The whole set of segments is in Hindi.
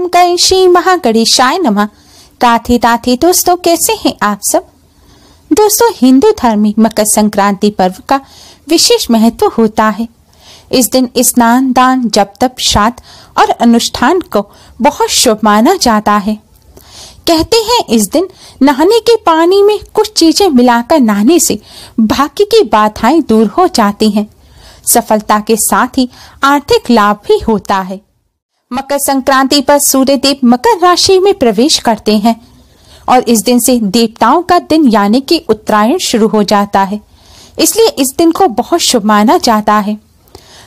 ओम गण श्री महागणेशाय नमः। राधे राधे दोस्तों, कैसे हैं आप सब? दोस्तों, हिंदू धर्म में मकर संक्रांति पर्व का विशेष महत्व होता है। इस दिन स्नान, दान, जप, तप, श्राद्ध और अनुष्ठान को बहुत शुभ माना जाता है। कहते हैं, इस दिन नहाने के पानी में कुछ चीज़ें मिलाकर नहाने से भाग्य की बाधाएँ दूर हो जाती हैं। सफलता के साथ ही आर्थिक लाभ भी होता है। मकर संक्रांति पर सूर्य देव मकर राशि में प्रवेश करते हैं और इस दिन से देवताओं का दिन यानी कि उत्तरायण शुरू हो जाता है। इसलिए इस दिन को बहुत शुभ माना जाता है।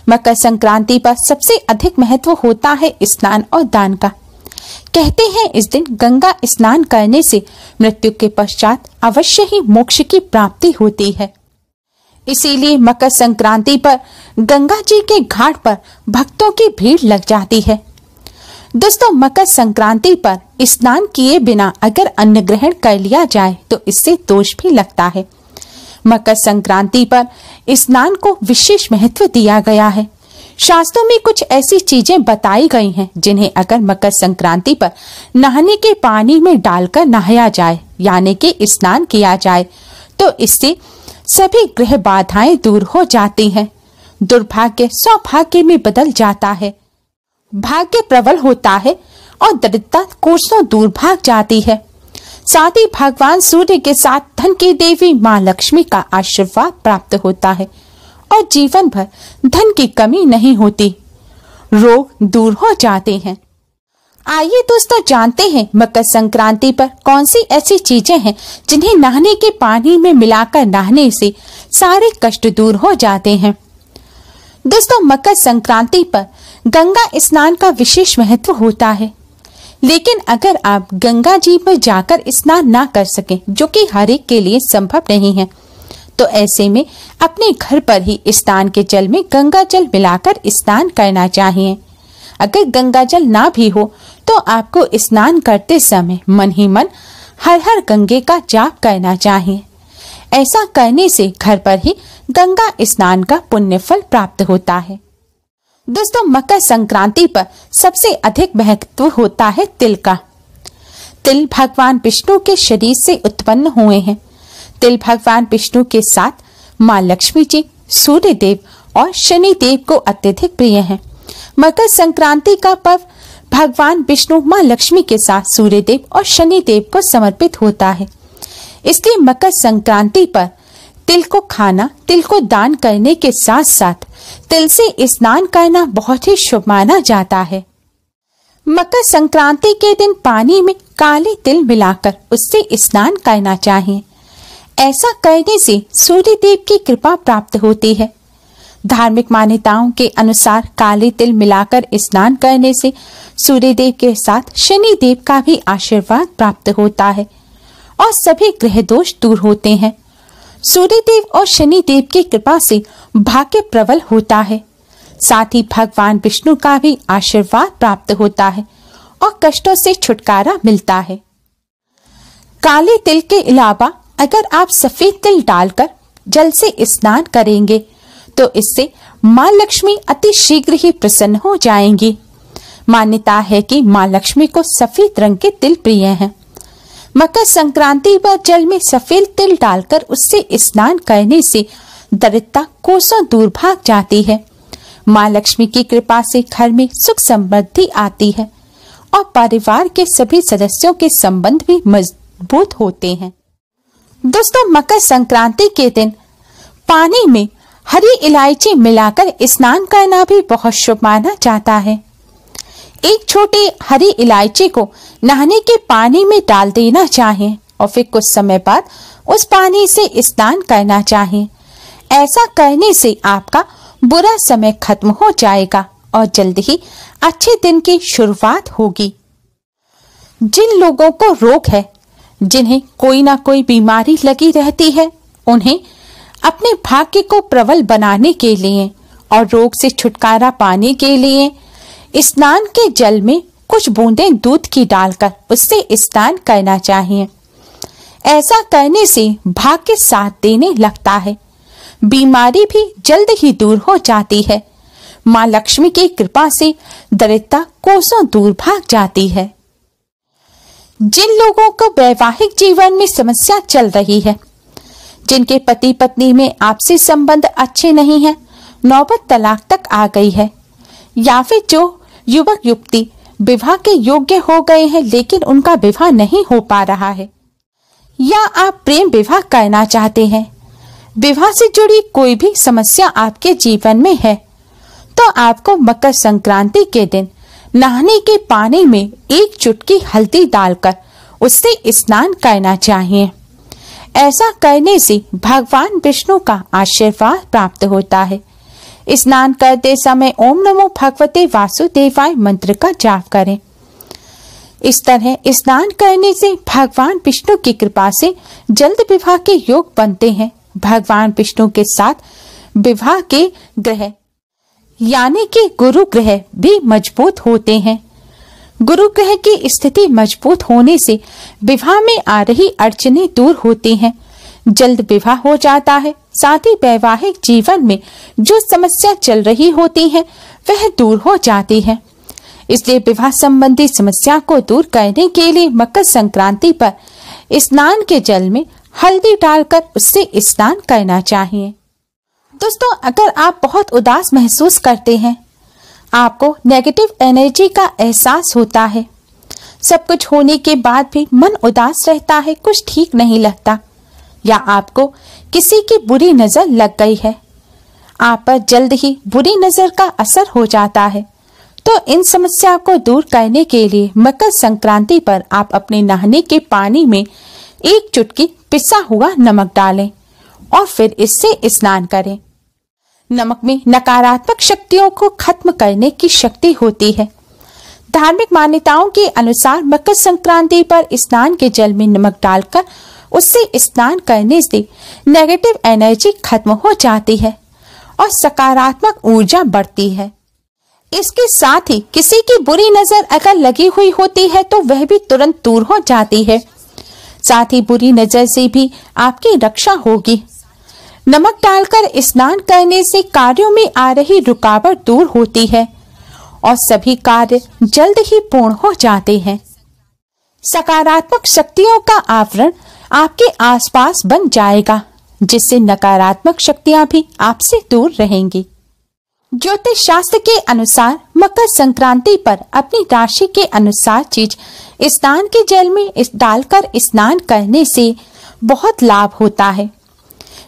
मकर संक्रांति पर सबसे अधिक महत्व होता है स्नान और दान का। कहते हैं इस दिन गंगा स्नान करने से मृत्यु के पश्चात अवश्य ही मोक्ष की प्राप्ति होती है। इसीलिए मकर संक्रांति पर गंगा जी के घाट पर भक्तों की भीड़ लग जाती है। दोस्तों, मकर संक्रांति पर स्नान किए बिना अगर अन्न ग्रहण कर लिया जाए तो इससे दोष भी लगता है। मकर संक्रांति पर स्नान को विशेष महत्व दिया गया है। शास्त्रों में कुछ ऐसी चीज़ें बताई गई हैं, जिन्हें अगर मकर संक्रांति पर नहाने के पानी में डालकर नहाया जाए, यानी कि स्नान किया जाए तो इससे सभी ग्रह बाधाएँ दूर हो जाती हैं। दुर्भाग्य, सौभाग्य में बदल जाता है। भाग्य प्रबल होता है और दरिद्रता कोसों दूर भाग जाती है। साथ ही भगवान सूर्य के साथ धन की देवी माँ लक्ष्मी का आशीर्वाद प्राप्त होता है और जीवन भर धन की कमी नहीं होती। रोग दूर हो जाते हैं। आइए दोस्तों जानते हैं मकर संक्रांति पर कौन सी ऐसी चीज़ें हैं जिन्हें नहाने के पानी में मिलाकर नहाने से सारे कष्ट दूर हो जाते हैं। दोस्तों मकर संक्रांति पर गंगा स्नान का विशेष महत्व होता है। लेकिन अगर आप गंगा जी पर जाकर स्नान ना कर सकें, जो कि हर एक के लिए संभव नहीं है तो ऐसे में अपने घर पर ही स्नान के जल में गंगा जल मिलाकर स्नान करना चाहिए। अगर गंगा जल ना भी हो तो आपको स्नान करते समय मन ही मन हर हर गंगे का जाप करना चाहिए। ऐसा करने से घर पर ही गंगा स्नान का पुण्य फल प्राप्त होता है। दोस्तों, मकर संक्रांति पर सबसे अधिक महत्व होता है तिल का। तिल भगवान विष्णु के शरीर से उत्पन्न हुए हैं। तिल भगवान विष्णु के साथ माँ लक्ष्मी जी सूर्य देव और शनि देव को अत्यधिक प्रिय हैं। मकर संक्रांति का पर्व भगवान विष्णु, माँ लक्ष्मी के साथ सूर्य देव और शनि देव को समर्पित होता है। इसलिए मकर संक्रांति पर तिल को खाना, तिल को दान करने के साथ साथ तिल से स्नान करना बहुत ही शुभ माना जाता है। मकर संक्रांति के दिन पानी में काले तिल मिलाकर उससे स्नान करना चाहिए। ऐसा करने से सूर्य देव की कृपा प्राप्त होती है। धार्मिक मान्यताओं के अनुसार काले तिल मिलाकर स्नान करने से सूर्य देव के साथ शनि देव का भी आशीर्वाद प्राप्त होता है और सभी ग्रह दोष दूर होते हैं। सूर्य देव और शनि देव की कृपा से भाग्य प्रबल होता है। साथ ही भगवान विष्णु का भी आशीर्वाद प्राप्त होता है और कष्टों से छुटकारा मिलता है। काले तिल के अलावा अगर आप सफ़ेद तिल डालकर जल से स्नान करेंगे तो इससे माँ लक्ष्मी अति शीघ्र ही प्रसन्न हो जाएँगी। मान्यता है कि माँ लक्ष्मी को सफ़ेद रंग के तिल प्रिय हैं। मकर संक्रांति पर जल में सफ़ेद तिल डालकर उससे स्नान करने से दरिद्रता कोसों दूर भाग जाती है। माँ लक्ष्मी की कृपा से घर में सुख समृद्धि आती है और परिवार के सभी सदस्यों के संबंध भी मज़बूत होते हैं। दोस्तों, मकर संक्रांति के दिन पानी में हरी इलायची मिलाकर स्नान करना भी बहुत शुभ माना जाता है। एक छोटी हरी इलायची को नहाने के पानी में डाल देना चाहिए और फिर कुछ समय बाद उस पानी से स्नान करना चाहिए ऐसा करने से आपका बुरा समय खत्म हो जाएगा और जल्द ही अच्छे दिन की शुरुआत होगी। जिन लोगों को रोग है, जिन्हें कोई ना कोई बीमारी लगी रहती है, उन्हें अपने भाग्य को प्रबल बनाने के लिए और रोग से छुटकारा पाने के लिए स्नान के जल में कुछ बूंदें दूध की डालकर उससे स्नान करना चाहिए। ऐसा करने से भाग्य साथ देने लगता है। बीमारी भी जल्द ही दूर हो जाती है। माँ लक्ष्मी की कृपा से दरिद्रता कोसों दूर भाग जाती है। जिन लोगों को वैवाहिक जीवन में समस्या चल रही है जिनके पति पत्नी में आपसी संबंध अच्छे नहीं हैं, नौबत तलाक तक आ गई है या फिर जो युवक युवती विवाह के योग्य हो गए हैं, लेकिन उनका विवाह नहीं हो पा रहा है। या आप प्रेम विवाह करना चाहते हैं? विवाह से जुड़ी कोई भी समस्या आपके जीवन में है तो आपको मकर संक्रांति के दिन नहाने के पानी में एक चुटकी हल्दी डालकर उससे स्नान करना चाहिए। ऐसा करने से भगवान विष्णु का आशीर्वाद प्राप्त होता है। स्नान करते समय ओम नमो भगवते वासुदेवाय मंत्र का जाप करें। इस तरह स्नान करने से भगवान विष्णु की कृपा से जल्द विवाह के योग बनते हैं। भगवान विष्णु के साथ विवाह के ग्रह, यानी कि गुरु ग्रह भी मज़बूत होते हैं। गुरु ग्रह की स्थिति मज़बूत होने से विवाह में आ रही अड़चने दूर होती हैं। जल्द विवाह हो जाता है। साथ ही वैवाहिक जीवन में जो समस्या चल रही होती है, वह दूर हो जाती है। इसलिए विवाह संबंधी समस्या को दूर करने के लिए मकर संक्रांति पर स्नान के जल में हल्दी डालकर उससे स्नान करना चाहिए। दोस्तों, अगर आप बहुत उदास महसूस करते हैं, आपको नेगेटिव एनर्जी का एहसास होता है। सब कुछ होने के बाद भी मन उदास रहता है, कुछ ठीक नहीं लगता। या आपको किसी की बुरी नज़र लग गई है? आप पर जल्द ही बुरी नज़र का असर हो जाता है। तो इन समस्या को दूर करने के लिए मकर संक्रांति पर आप अपने नहाने के पानी में एक चुटकी पिसा हुआ नमक डालें और फिर इससे स्नान करें। नमक में नकारात्मक शक्तियों को खत्म करने की शक्ति होती है। धार्मिक मान्यताओं के अनुसार मकर संक्रांति पर स्नान के जल में नमक डालकर उससे स्नान करने से नेगेटिव एनर्जी खत्म हो जाती है और सकारात्मक ऊर्जा बढ़ती है। इसके साथ ही किसी की बुरी नज़र अगर लगी हुई होती है तो वह भी तुरंत दूर हो जाती है। साथ ही बुरी नज़र से भी आपकी रक्षा होगी। नमक डालकर स्नान करने से कार्यों में आ रही रुकावट दूर होती है और सभी कार्य जल्द ही पूर्ण हो जाते हैं। सकारात्मक शक्तियों का आवरण आपके आसपास बन जाएगा, जिससे नकारात्मक शक्तियाँ भी आपसे दूर रहेंगी। ज्योतिष शास्त्र के अनुसार मकर संक्रांति पर अपनी राशि के अनुसार चीज़ स्नान के जल में डालकर स्नान करने से बहुत लाभ होता है।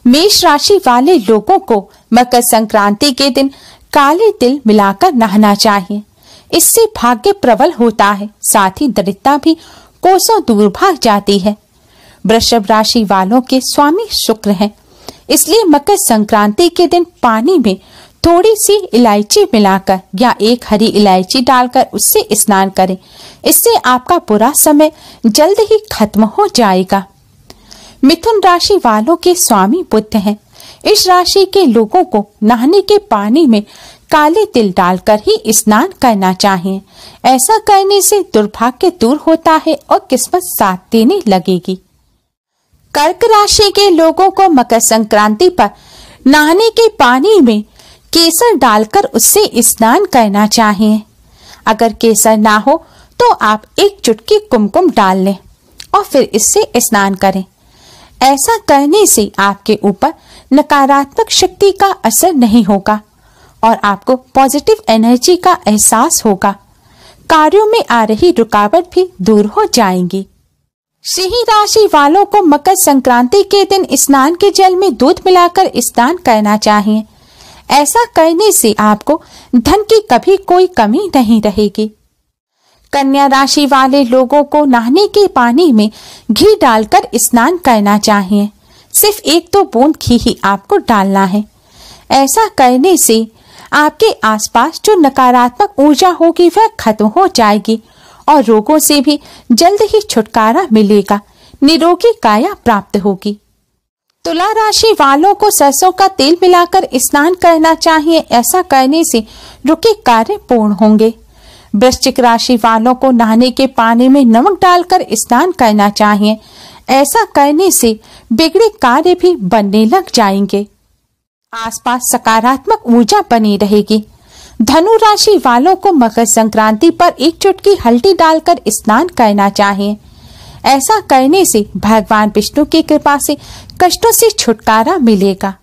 मेष राशि वाले लोगों को मकर संक्रांति के दिन काले तिल मिलाकर नहाना चाहिए। इससे भाग्य प्रबल होता है, साथ ही दरिद्रता भी कोसों दूर भाग जाती है। वृषभ राशि वालों के स्वामी शुक्र हैं। इसलिए मकर संक्रांति के दिन पानी में थोड़ी सी इलायची मिलाकर या एक हरी इलायची डालकर उससे स्नान करें। इससे आपका बुरा समय जल्द ही खत्म हो जाएगा। मिथुन राशि वालों के स्वामी बुद्ध हैं। इस राशि के लोगों को नहाने के पानी में काले तिल डालकर ही स्नान करना चाहिए। ऐसा करने से दुर्भाग्य दूर होता है और किस्मत साथ देने लगेगी। कर्क राशि के लोगों को मकर संक्रांति पर नहाने के पानी में केसर डालकर उससे स्नान करना चाहिए। अगर केसर ना हो तो आप एक चुटकी कुमकुम डाल लें और फिर इससे स्नान करें। ऐसा करने से आपके ऊपर नकारात्मक शक्ति का असर नहीं होगा और आपको पॉजिटिव एनर्जी का एहसास होगा। कार्यों में आ रही रुकावट भी दूर हो जाएँगी। सिंह राशि वालों को मकर संक्रांति के दिन स्नान के जल में दूध मिलाकर स्नान करना चाहिए। ऐसा करने से आपको धन की कभी कोई कमी नहीं रहेगी। कन्या राशि वाले लोगों को नहाने के पानी में घी डालकर स्नान करना चाहिए। सिर्फ़ एक दो बूंद घी ही आपको डालना है। ऐसा करने से आपके आसपास जो नकारात्मक ऊर्जा होगी वह खत्म हो जाएगी। और रोगों से भी जल्द ही छुटकारा मिलेगा। निरोगी काया प्राप्त होगी। तुला राशि वालों को सरसों का तेल मिलाकर स्नान करना चाहिए, ऐसा करने से रुके कार्य पूर्ण होंगे। वृश्चिक राशि वालों को नहाने के पानी में नमक डालकर स्नान करना चाहिए, ऐसा करने से बिगड़े कार्य भी बनने लग जाएँगे। आसपास सकारात्मक ऊर्जा बनी रहेगी। धनु राशि वालों को मकर संक्रांति पर एक चुटकी हल्दी डालकर स्नान करना चाहिए ऐसा करने से भगवान विष्णु की कृपा से कष्टों से छुटकारा मिलेगा।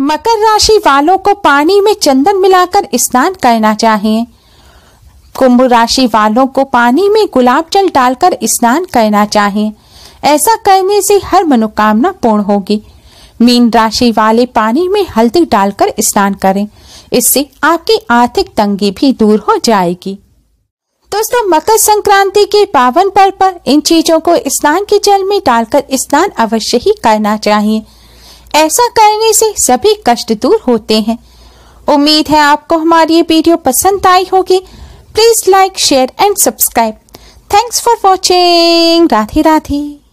मकर राशि वालों को पानी में चंदन मिलाकर स्नान करना चाहिए कुंभ राशि वालों को पानी में गुलाब जल डालकर स्नान करना चाहिए ऐसा करने से हर मनोकामना पूर्ण होगी। मीन राशि वाले पानी में हल्दी डालकर स्नान करें। इससे आपकी आर्थिक तंगी भी दूर हो जाएगी। दोस्तों, मकर संक्रांति के पावन पर्व पर इन चीज़ों को स्नान के जल में डालकर स्नान अवश्य ही करना चाहिए। ऐसा करने से सभी कष्ट दूर होते हैं। उम्मीद है आपको हमारी ये वीडियो पसंद आई होगी। Please like, share and subscribe. Thanks for watching. Radhe Radhe